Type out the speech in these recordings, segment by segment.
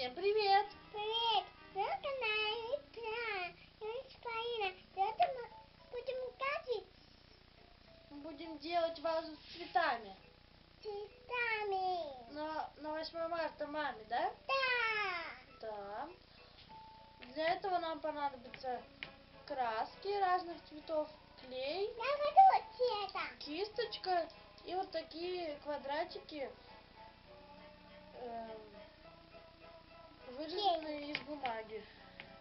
Всем привет! Привет! На канале Икра. Я. Сегодня мы будем гадить будем делать вазу с цветами. цветами. На, на 8 марта маме, да? Да! Да. Для этого нам понадобятся краски разных цветов, клей, Я хочу цвета. кисточка и вот такие квадратики, эм, вырезанные из бумаги.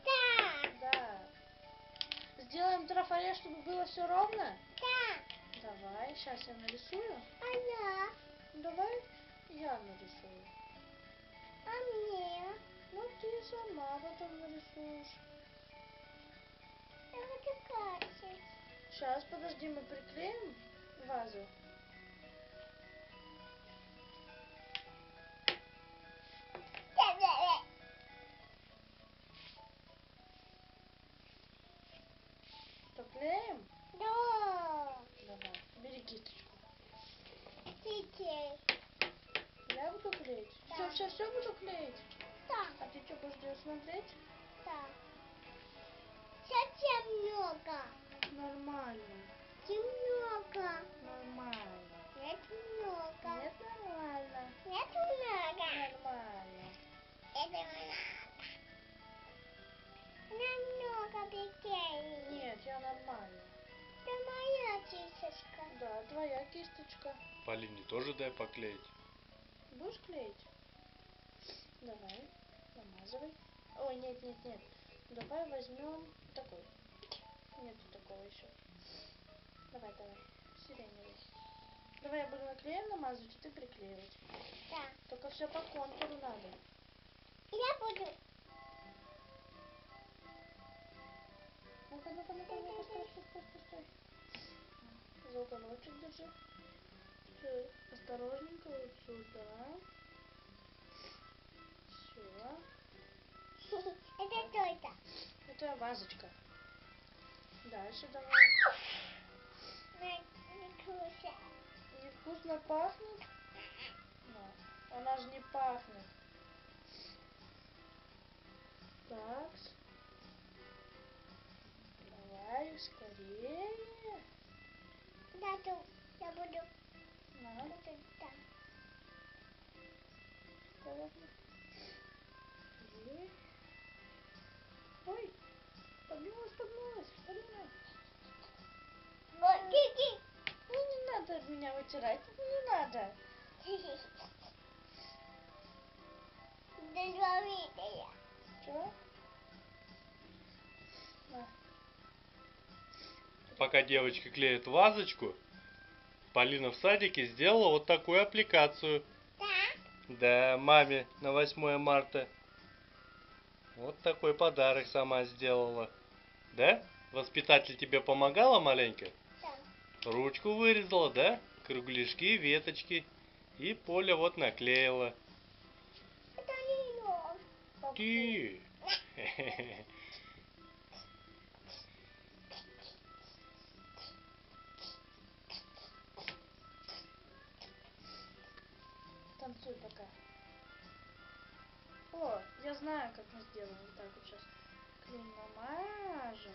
Да! Да. Сделаем трафарет, чтобы было все ровно? Да! Давай, сейчас я нарисую. А я? Давай я нарисую. А мне? Ну ты сама потом нарисуешь. Я хочу красить. Сейчас, подожди, мы приклеим будешь смотреть? Да! Совсем много. Нормально. Немного. Нормально. Нет много. Нет, нормально. Нет много. Нормально. Это много. Намного быстрее. Нет, я нормально. Это моя кисточка. Да, твоя кисточка. Полине тоже дай поклеить. Будешь клеить? Давай, намазывай. Ой, нет, нет, нет. Давай возьмем такой. Нету такого еще. Давай, давай. Сиреневый. Давай я буду наклеем намазывать, а ты приклеивать. Да. Только все по контуру надо. Я буду. Ну-ка, ну-ка, ну-ка, ну-ка, стой, стой, стой, стой. За уголочек держи. Всё, осторожненько вот сюда. Это кто это? Это вазочка. Дальше давай. На- не кушай. Невкусно пахнет? Да. Она же не пахнет. Так. Давай, скорее. Да, я буду. На, буду так. осторожно. Поднялась, поднялась, кики. Ну не надо от меня вытирать, не надо. Дождовитая. Че? На. Пока девочка клеит вазочку, Полина в садике сделала вот такую аппликацию. Да? Да, маме на 8 марта. Вот такой подарок сама сделала. Да? Воспитатель тебе помогала маленько? Да. Ручку вырезала, да? Кругляшки, веточки. И Поля вот наклеила. Это не. Ты. Танцуй пока. О, я знаю, как мы сделаем. Вот так вот сейчас намажем.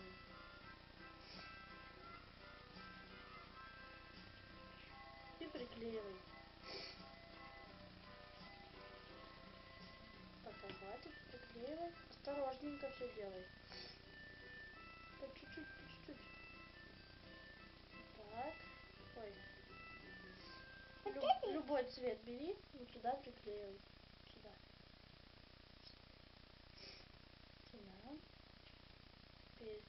И приклеивай. Пока хватит, приклеивай. Осторожненько все делай. По чуть-чуть, по чуть-чуть. Так. Ой. Лю- любой цвет бери, вот туда приклеивай. Сюда. Сюда. Теперь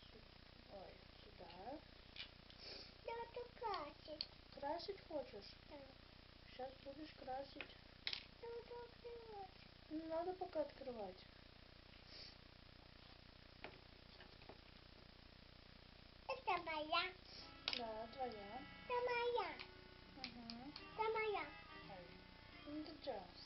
сю- Ой, сюда. Да, то красит. Красить хочешь? Да. Сейчас будешь красить. Да, то открывать. Не надо пока открывать. Это моя. Да, твоя. Это моя. Угу. Это моя. Это джаз.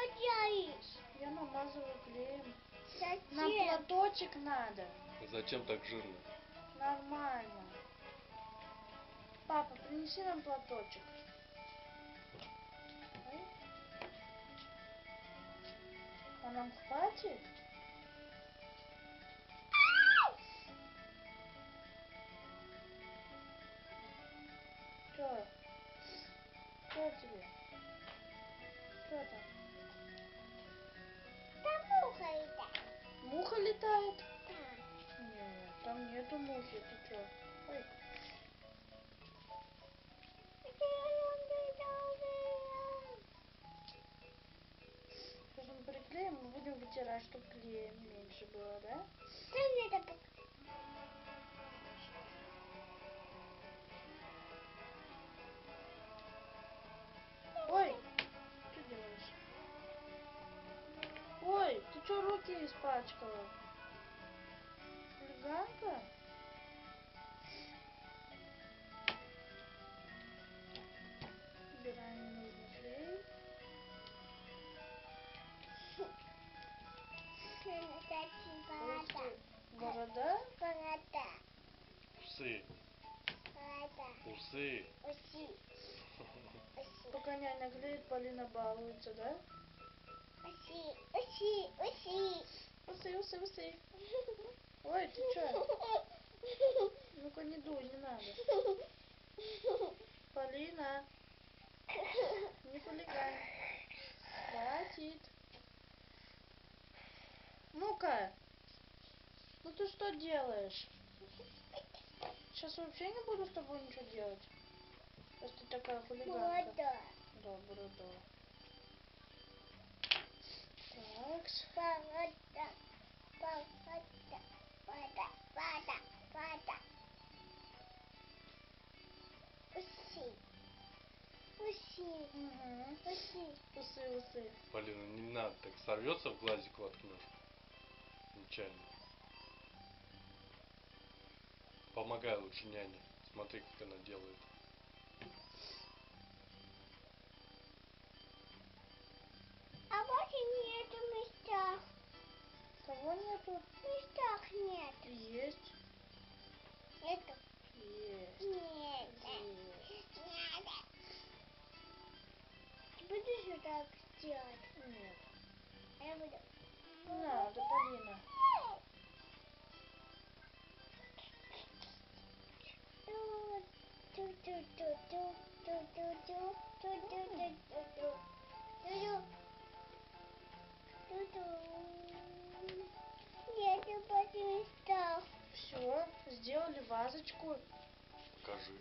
Что делаешь? Я намазываю клеем. Зачем? Нам платочек надо. Зачем так жирно? Нормально. Папа, принеси нам платочек. А нам хватит? Чё? Чё тебе? Чё там? Там муха летает. Муха летает? Да. Нет, там нету мухи. Ты чё? Ой. Сейчас мы приклеим, мы будем вытирать, чтобы клеем меньше было, да? Руки испачкала? Хулиганка? Убираем. Ух Борода. Борода? Борода. Усы, Борода. усы. Уси. Пока няня клеит, Полина балуется, да? Уси. Уси. Уси. Усы, усы, усы. Ой, ты что? Ну-ка не дуй, не надо. Полина, не хулигань. Хватит. Ну-ка. Ну ты что делаешь? Сейчас вообще не буду с тобой ничего делать. Ты такая хулиганка. Добро, да. Усы, усы. Полина, не надо, так сорвется в глазик воткнешь. Нечаянно. Помогай лучше няне. Смотри, как она делает. Кого нету? Местах нет. Есть. Нету. Есть. Нет. Нет. Ты будешь вот так делать? Нет. А я буду. Надо, Полина. Нету сделали вазочку. Покажи.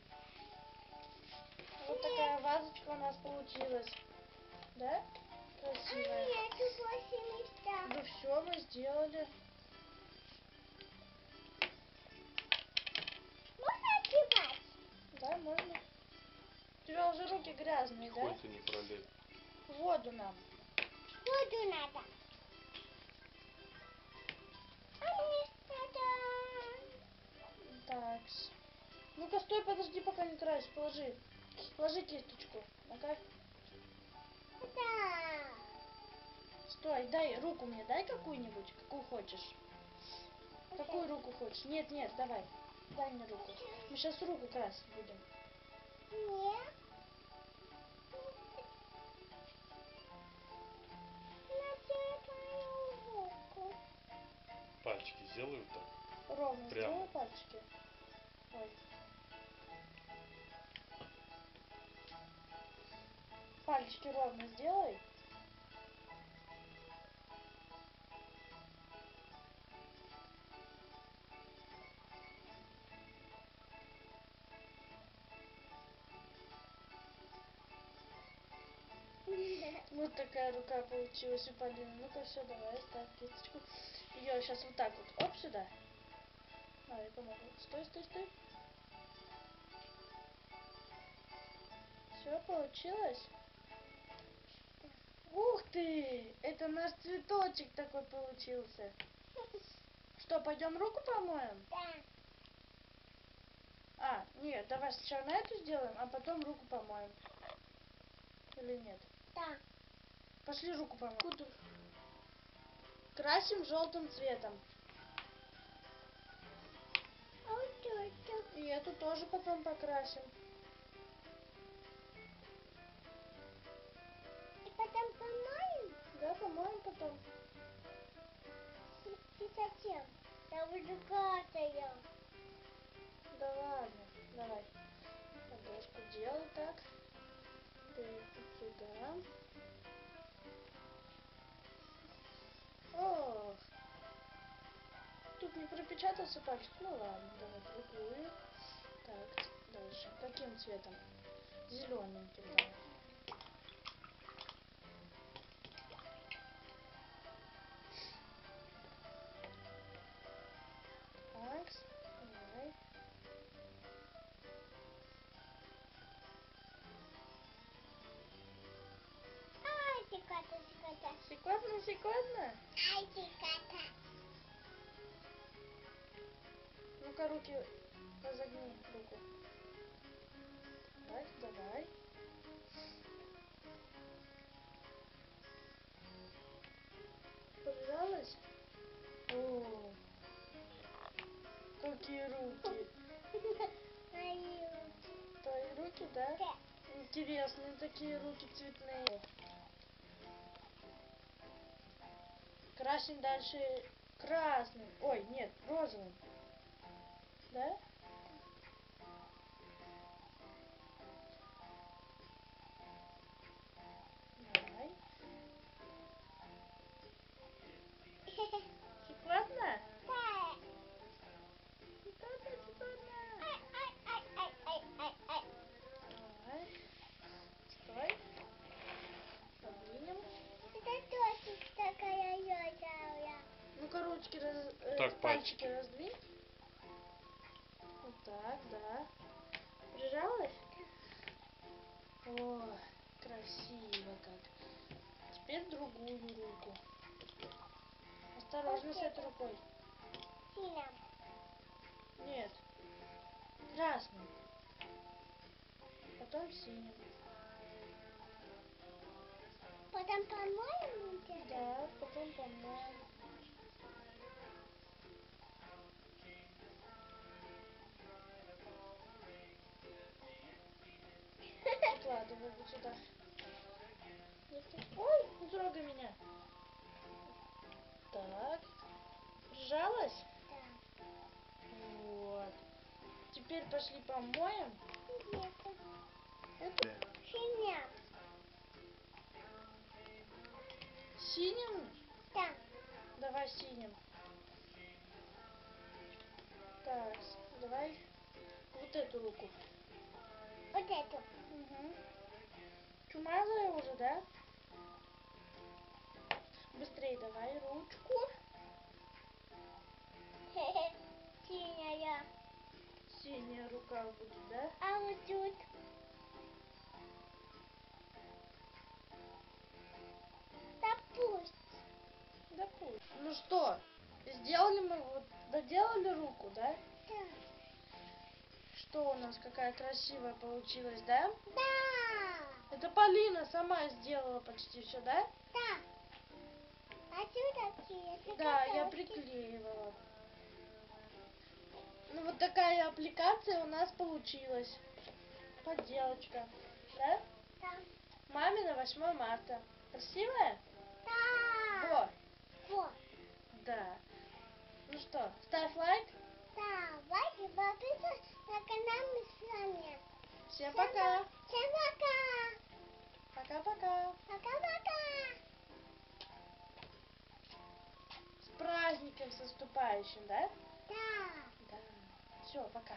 Вот такая вазочка у нас получилась. Да? А Красивая. места. Ну все, мы сделали. Можно открывать? Да, можно. У тебя уже руки грязные, да? Тихонько не пролей. Воду нам. Воду надо. Стой, подожди, пока не крась. Положи. Положи кисточку. Ну-ка. Да. Стой, дай руку мне, дай какую-нибудь, какую хочешь. Какую руку хочешь? Нет, нет, давай. Дай мне руку. Мы сейчас руку красить будем. Нет. Пальчики сделаю так. Ровно Прямо. сделай пальчики. Ой. Пальчики ровно сделай. Вот такая рука получилась у Полины. Ну-ка, все, давай, ставь кисточку. Ее сейчас вот так вот, оп, сюда. Давай, я помогу. Стой, стой, стой. Все, получилось? Ух ты! Это наш цветочек такой получился. Что, пойдем руку помоем? Да. А, нет, давай сначала на эту сделаем, а потом руку помоем. Или нет? Да. Пошли руку помыть. Куду. Красим желтым цветом. И эту тоже потом покрасим. Да, помоем потом. И зачем? Я буду катая. Да ладно, давай. Ладошку делай так. Ты сюда. Ох. Тут не пропечатался пальчик. Ну ладно, давай другую. Так, дальше. Каким цветом? Зелененьким давай. Тиката. Ну-ка, руки разогни руку. Так, давай. Пожалуйста. О, какие руки. Твои руки, да. Интересные такие руки цветные. Красим дальше красным. Ой, нет, розовым. Да? Ручки, раз, э, Так, пальчики раздвинь. Вот так, да. Прижалась? О, красиво как. Теперь другую руку. Осторожно с этой рукой. Нет. Красным. Потом синим. Потом помоем? Да, потом помоем. Сюда. Ой, не трогай меня. Так. Прижалась? Да. Вот. Теперь пошли помоем. Где-то. Это Синя. синим. Да. Давай синим. Так, давай вот эту руку. Вот эту. Угу. Чумазая уже, да? Быстрей давай ручку. Синяя. Синяя рука будет, да? А вот тут. Да пусть. Да пусть. Ну что, сделали мы вот, доделали руку, да? Да. Что у нас, какая красивая получилась, да? Да. Это Полина сама сделала почти все, да? Да. А какие? Да, я приклеивала. Ну вот такая аппликация у нас получилась. Поделочка. Да? Да. Маме на 8 марта. Красивая? Да. Во. Вот. Да. Ну что, ставь лайк. Да. Лайк и подписывайся на канал Мислания. Всем пока. Всем пока. Пока-пока. Пока-пока. С праздником с наступающим, да? Да. Да. Все, пока.